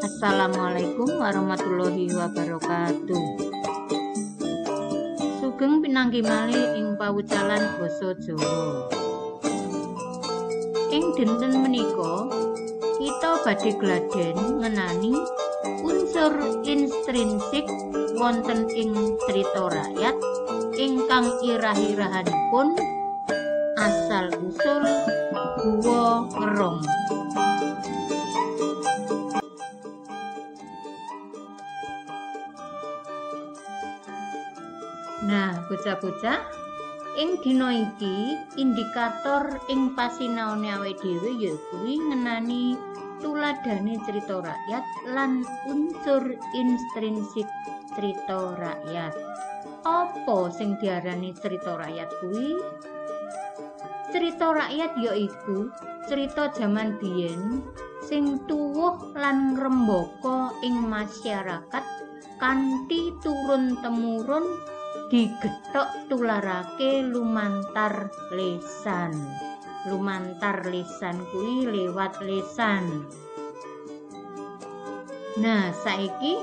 Assalamualaikum warahmatullahi wabarakatuh. Sugeng pinanggi malih ing pawucalan basa Jawa. Ing dinten menika kita badhe gladen ngenani unsur intrinsik wonten ing cerita rakyat ingkang irah-irahanipun asal usul guwa ngerong. Nah, bocah-bocah, ing dina iki indikator ing pasinaone awake dhewe ya kuwi ngenani tuladane cerita rakyat lan unsur intrinsik cerita rakyat. Apa sing diarani cerita rakyat kuwi? Cerita rakyat yaiku cerita jaman biyen sing tuwuh lan ngrembaka ing masyarakat kanthi turun temurun digethok tularake lumantar lesan. Lumantar lesan kuwi lewat lesan. Nah saiki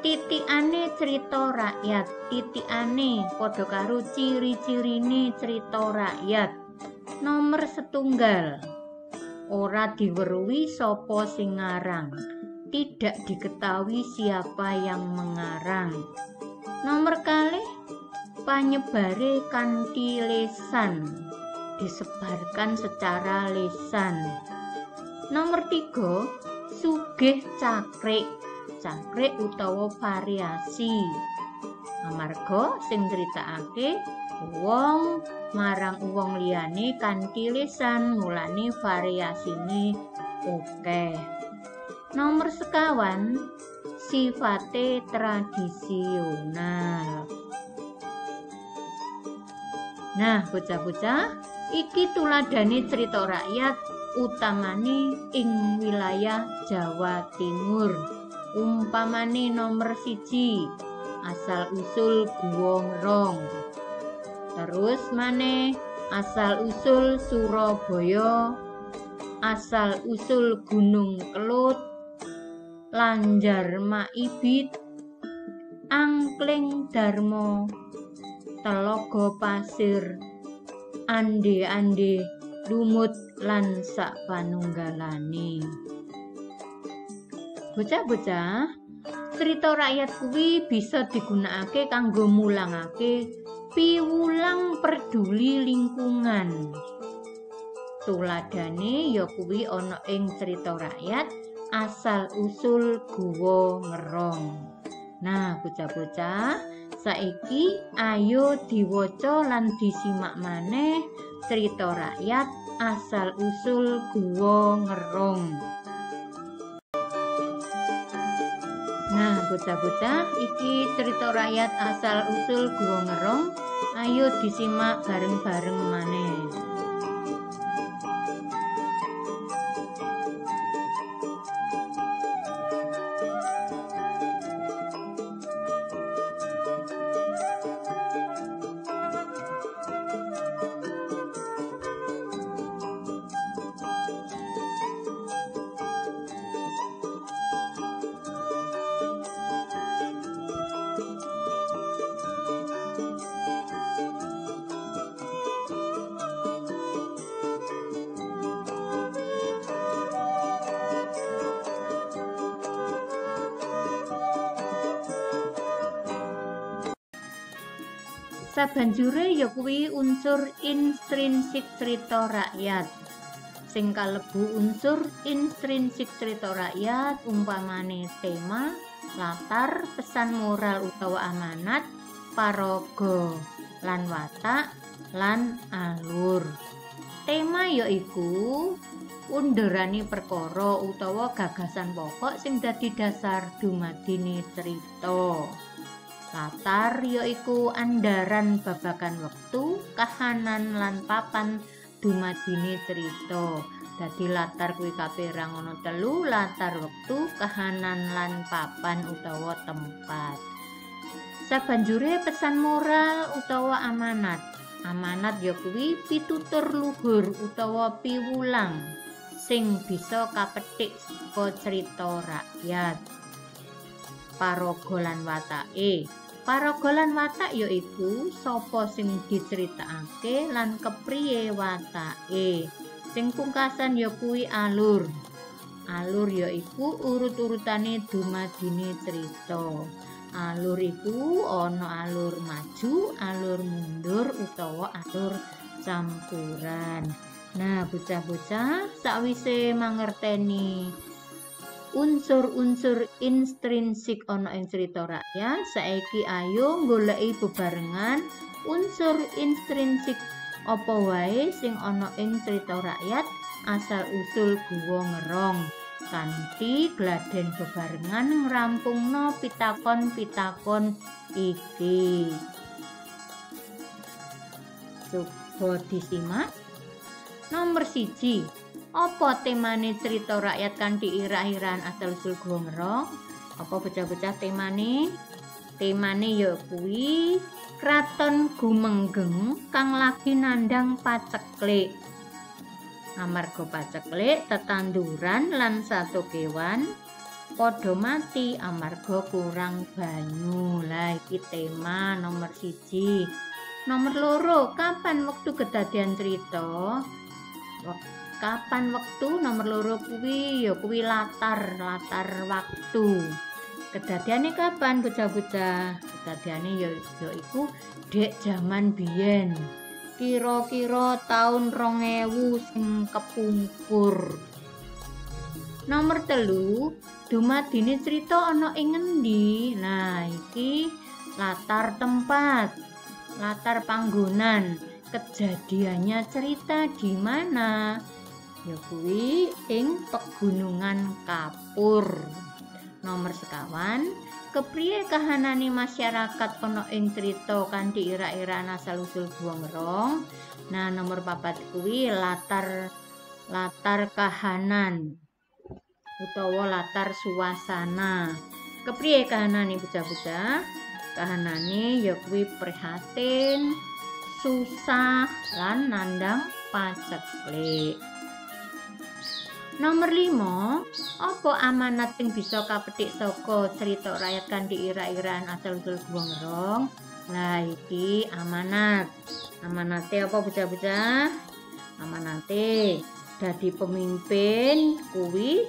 titikane cerita rakyat titikane padha karo ciri-cirine cerita rakyat nomor setunggal. Ora diweruhi sapa sing ngarang. Tidak diketahui siapa yang mengarang. Nomor kalih panyebare kanthi lesan. Disebarkan secara lesan. Nomor tiga sugih cakrik. Cakrik utawa variasi. Amarga sing critakake wong marang wong liyane kanthi lesan mulane variasine oke nomor sekawan sifate tradisional Nah, bocah-bocah, iki tuladane cerita rakyat utamane ing wilayah Jawa Timur. Umpamane nomor siji, asal usul Guwong Rong. Terus maneh asal usul Surabaya, asal usul Gunung Kelut, Lanjar Maibit, Angkling Darmo telogo pasir ande-ande lumut lan sak panunggalane. Bocah-bocah cerita rakyat kuwi bisa digunakake kanggo mulangake piwulang peduli lingkungan tuladane ya kuwi ana ing cerita rakyat asal usul guwa ngerong nah bocah-bocah Saiki ayo diwaca lan disimak maneh cerita rakyat asal usul guwa ngerong. Nah, bocah-bocah, iki cerita rakyat asal usul guwa ngerong. Ayo disimak bareng-bareng maneh. Sabanjure ya kuwi unsur intrinsik cerita rakyat. Sing kalebu unsur intrinsik cerita rakyat umpamane tema latar pesan moral utawa amanat paraga lan watak lan alur. Tema yaiku underani perkara utawa gagasan pokok sing dadi dasar dumadine cerita latar yaiku andaran babakan wektu kahanan lan papan dumadine cerita. Dadi latar kuwi kaperang ana telu latar wektu kahanan lan papan utawa tempat. Sabanjure pesan moral utawa amanat. Amanat ya kuwi pitutur luhur utawa piwulang sing bisa kapetik saka cerita rakyat paraga lan watake paraga lan watak ya iku sapa sing diceritakake lan kepriye watake? Sing pungkasan ya kuwi alur. Alur ya iku urut-urutane dumadine cerita alur iku ana alur maju, alur mundur utawa alur campuran. Nah, bocah-bocah sakwise mangerteni unsur-unsur intrinsik ana ing cerita rakyat, saiki ayo goleki bebarengan unsur intrinsik apa wae sing ana ing cerita rakyat asal usul guwa ngerong. kanthi gladen bebarengan ngrampungna pitakon-pitakon iki. Coba disimak. Nomor siji, apa temane cerita rakyat kanthi irah-irahan asal usul ngerong? Apa bocah-bocah temane? Temane ya kuwi kraton gumenggeng kang lagi nandang paceklik. amarga paceklik tetanduran lan satu kewan padha mati amarga kurang banyu lah iki tema nomor siji nomor loro kapan wektu kedadian cerita kapan wektu? Nomor loro kuwi ya kuwi latar latar waktu kedadiane kapan? Bocah-bocah. Kedadiane ya ya iku dek jaman biyen. Kira-kira tahun rong ewu sing kepungkur. Nomor telu dumadine cerita ana ing ngendi? Nah iki latar tempat latar panggonan. Kejadiannya cerita di mana ya kuwi ing pegunungan kapur. Nomor sekawan kepriye kahanane masyarakat ana ing crita kanthi ira-iraan asal usul buang nah nomor papat kuwi latar latar kahanan utawa latar suasana. Kepriye kahanane bocah-bocah? Kahanane ya kuwi prihatin susah lan nandang paceklik Nomor 5, apa amanat sing bisa kapetik saka cerita rakyat kanthi ira-iraan asal usul guwongrong? Lah iki amanat. Amanate apa bocah-bocah? Amanate dadi pemimpin kuwi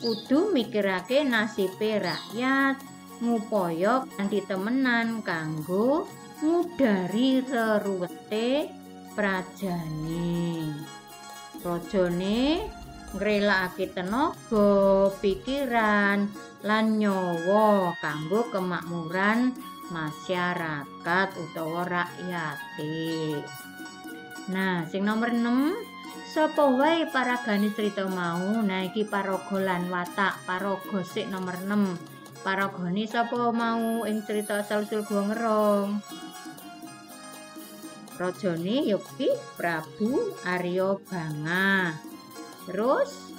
kudu mikirake nasibe rakyat ngupaya kanthi temenan kanggo ngudari reruwete prajane. Rajane ngrelakake tenaga, pikiran lan nyawa kanggo kemakmuran masyarakat utawa rakyate. Nah, sing nomor 6, sapa wae paragane cerita mau? Nah, iki paraga lan watak. Paraga sik nomor 6. Paragane sapa mau ing cerita asal-usul ngerong? Rajane Yogi Prabu Arya Banga. Terus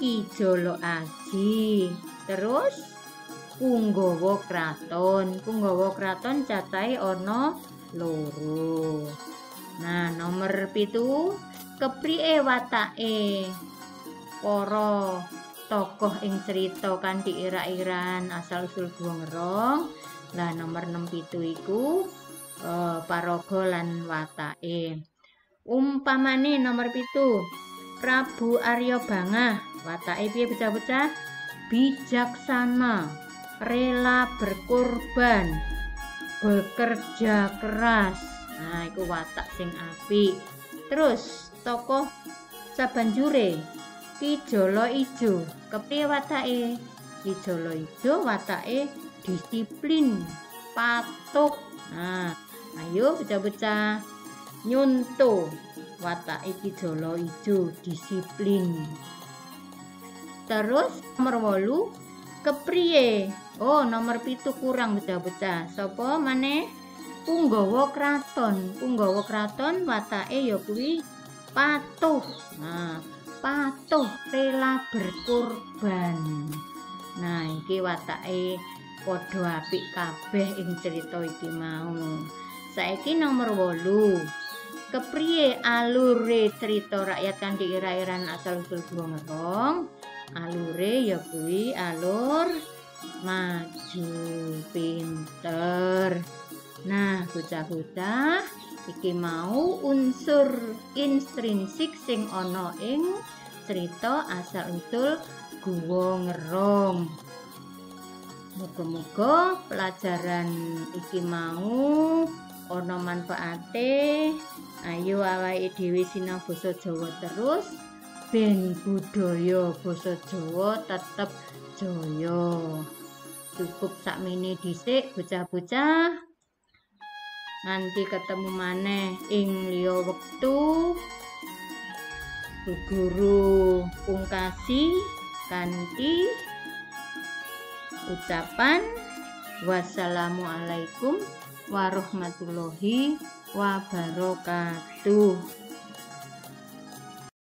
Kijolo Aji. Terus Punggawa Kraton. Punggawa Kraton cacahe ana loro. Nah, nomor pitu kepriye watake para tokoh ing cerita kanthi ira-iran asal usul Guwongrong. Lah nomor 6 pitu iku uh, paraga lan watake. Umpamane nomor pitu Prabu Arya Bangah, watake piye bocah-bocah? Bijaksana, rela berkorban, bekerja keras. Nah, iku watak sing apik. Terus tokoh sabanjure Ki Jolo Ijo, kepriye watake? Ki Jolo Ijo watake disiplin, patuh. Nah, ayo bocah-bocah nyunto watak iki jolo ijo disiplin. Terus nomor wolu kepriye? Oh nomor pitu kurang bocah-bocah sapa maneh? Punggawa kraton. Punggawa kraton watake ya kuwi patuh. Nah patuh rela berkorban. Nah iki watake padha apik kabeh ing cerita iki mau saiki nomor 8 kepriye alure cerita rakyat kan ira-iran asal usul gua ngerong alure ya kuwi alur maju pinter. Nah bocah-bocah iki mau unsur intrinsik sing ana ing cerita asal usul guwa ngerong Muga-muga pelajaran iki mau ana manfaate. Ayo awake dhewe sinau basa Jawa terus ben budaya basa Jawa tetep jaya. Cukup sakmene dhisik bocah-bocah. Nanti ketemu maneh ing liya wektu. Guru pungkasi kanthi ucapan wassalamualaikum warahmatullahi wabarakatuh